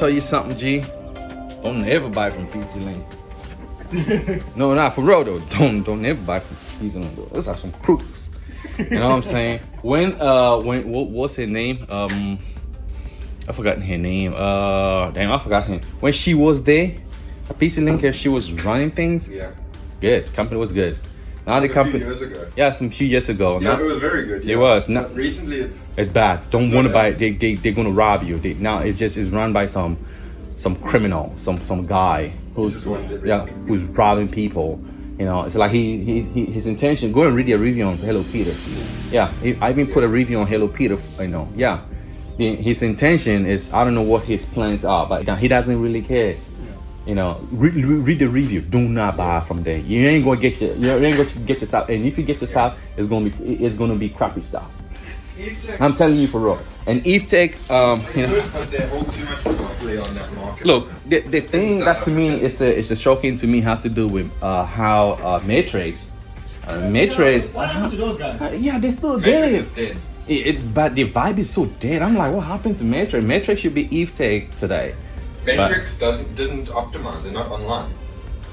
tell you something, G. Don't ever buy from PC Link. no, not for real though. Don't don't ever buy from PC Link. Though. Those are some crooks. You know what I'm saying? When uh when what, what's her name? Um I forgotten her name. Uh damn, I forgot her. When she was there, a PC Link if she was running things, Yeah. good. Company was good. Now the a few company years ago. Yeah, some few years ago. Yeah, Now- it was very good. It was, no- But recently, it's it's bad. Don't want to buy it. They, they, they're gonna rob you. They, now it's just it's run by some some criminal, some some guy who's just wants everything. yeah who's robbing people. You know, it's like he, he, he his intention. Go and read a review on Hello Peter. Yeah, he- I even put a review on Hello Peter. You know, yeah. The, his intention is I don't know what his plans are, but he doesn't really care. You know, read, read the review. Do not buy from there. You ain't gonna get your you ain't gonna get your stuff. And if you get your stuff, it's gonna be it's gonna be crappy stuff. I'm telling you for real. And Evetech, um, you know, but they hold too much monopoly on that market. look, the, the thing that to me is a, is a shocking to me has to do with uh, how uh, Matrix, uh, Matrix, What happened to those guys? uh, yeah, they're still Matrix dead. is dead. It, it, but the vibe is so dead. I'm like, what happened to Matrix? Matrix should be Evetech today. Matrix doesn't didn't optimize. They're not online.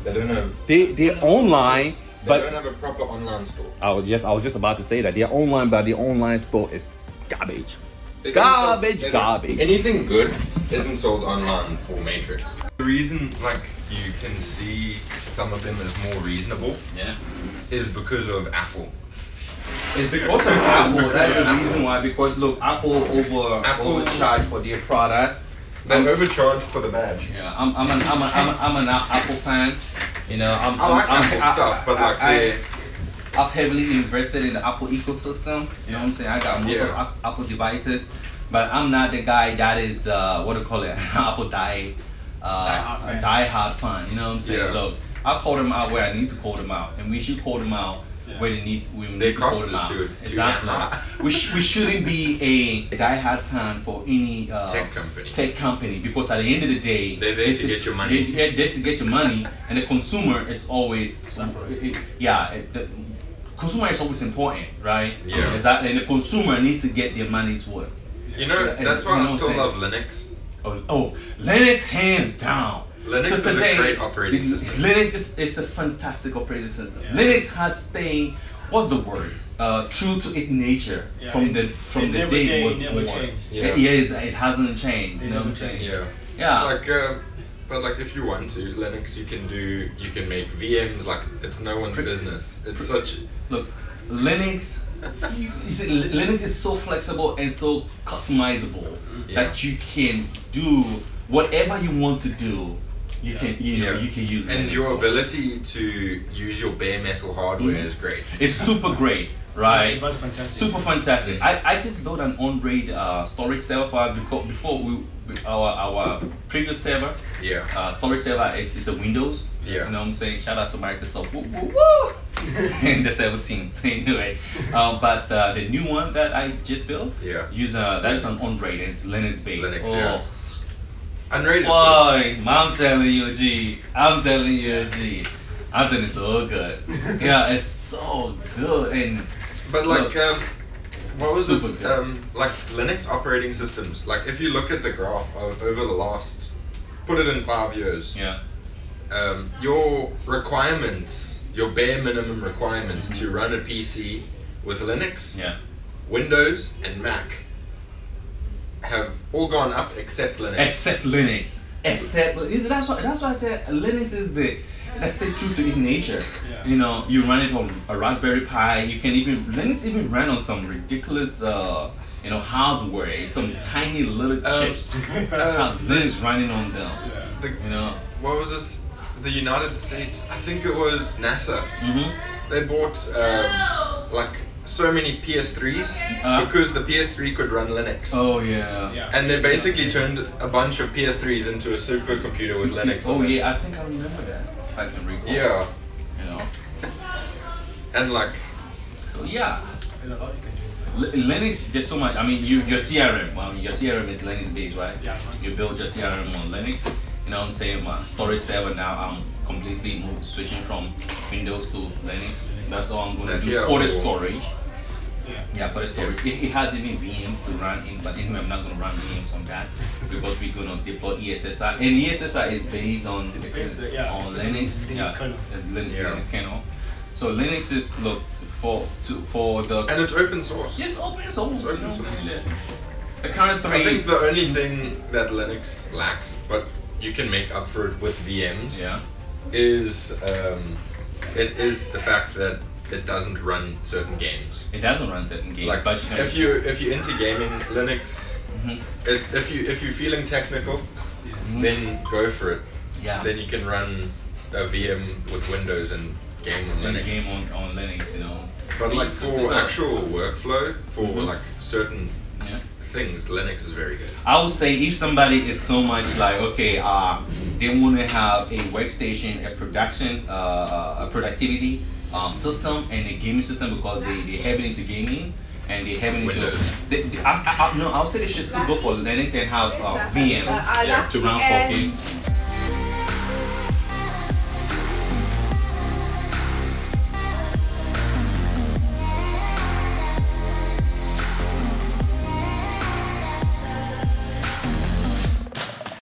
They don't have. They they're online, They but don't have a proper online store. I was just I was just about to say that they're online, but the online store is garbage. They don't sell- Garbage, garbage. Anything good isn't sold online for Matrix. The reason, like, you can see some of them as more reasonable Yeah. is because of Apple. It's because of Apple. That's the reason why. Because look, Apple over Apple- overcharged for their product. They overcharge for the badge. Yeah, I'm I'm an I'm, a, I'm, a, I'm an Apple fan. You know, I'm, I like I'm, Apple I- stuff, but like I, they, I've heavily invested in the Apple ecosystem. You know what I'm saying? I got most of Yeah. Ap- Apple devices, but I'm not the guy that is uh, what do you call it? Apple die, uh, Die-hard fan. die hard fan. You know what I'm saying? Yeah. Look, I call them out where I need to call them out, and we should call them out Yeah. where they need we need Their to call cost too- too exactly. we sh- we shouldn't be a die hard fan for any uh, Tech company. tech company because at the end of the day They're there to get your money. they- They're there to get your money, and the consumer is always Suffering. it- it- yeah. It, the consumer is always important, right? Yeah. Exactly, and the consumer needs to get their money's worth. you know, Yeah, that's why I still love Linux. Oh, oh, Linux hands down. Linux To is a great operating system. Linux is, is a fantastic operating system. Yeah. Linux has staying, what's the word? Uh, true to its nature Yeah, from it- the from it the never- day it was never born. change. Yeah. It, yes, it hasn't changed. They you know what I'm saying? Yeah. Yeah. Like, um, but like, if you want to, Linux, you can do, you can make VMs. Like, it's no one's business. It's such. Look, Linux. You, you see, Linux is so flexible and so customizable Yeah. that you can do whatever you want to do. You can, you know, you can use. And your for. ability to use your bare metal hardware Mhm. is great. It's super great, right? That's fantastic. Super fantastic. I, I just built an Unraid uh, storage server for because before we we- our our previous server Yeah. uh, storage server is, is a Windows. Yeah. You know what I'm saying? Shout out to Microsoft. Woo, woo, woo! and the 17. So anyway, um, but uh, the new one that I just built, Yeah. use uh, that is an Unraid and it's Linux based. Linux, oh. yeah. Unraid. Boy, I'm telling you, G. I'm telling you, G. I think it's so good. yeah, it's so good and But like, Look, um, what was this? Um, like Linux operating systems. Like, if you look at the graph of over the last, put it in five years, yeah. um, your requirements, your bare minimum requirements to run a PC with Linux, Yeah. Windows, and Mac have all gone up except Linux. Except Linux. Except is- that's why that's why I said Linux is the that's the true to its nature. Yeah. You know, you run it on a Raspberry Pi. You can even Linux even ran on some ridiculous uh, you know hardware, some tiny little Um, chips. uh, Linux running on them. Yeah. the, You know. what was this? The United States, I think it was NASA. hmm They bought um, like so many PS3s Uh. because the PS3 could run Linux. Oh yeah. Yeah. And they basically turned a bunch of PS3s into a supercomputer with Linux. Oh on it. yeah, I think I remember that. If I can recall. Yeah, You know. and like So yeah. There's a lot you can do. Li- Linux, there's so much. I mean, you your CRM. Well, I mean, your CRM is Linux based, right? Yeah. You build your CRM on Linux. You know what I'm saying? My storage server now, I'm completely move, switching from Windows to Linux. That's all I'm going to do yeah, for the storage. Yeah, for the storage. It, it has even VMs to run in, but anyway, I'm not going to run VMs on that because we're going to deploy ESXi. And ESXi is based on It's based, uh, yeah, on it's Linux. Linux yeah, kernel. it's Linux, Yeah. Linux kernel. So Linux is look for to for the And it's open source. it's open source. It's open you know, source. The current three. I think the only thing that Linux lacks, but you can make up for it with VMs, yeah. Is um, it is the fact that it doesn't run certain games. It doesn't run certain games, Like but you if you if you're into gaming, Linux, Mhm. it's if you if you're feeling technical, Mhm. then go for it. yeah. Then you can run a VM with Windows and game on the Linux. game on, on Linux, you know. But like for actual workflow, for Mhm. like certain. Things, Linux is very good. I would say if somebody is so much like okay, uh, they want to have a workstation, a production, uh, uh, a productivity um, system, and a gaming system because they they have it into gaming and they have it into. Windows. They, they- I, I, I, no, I would say they should still go for Linux and have uh, VMs Uh, yeah, to run for games.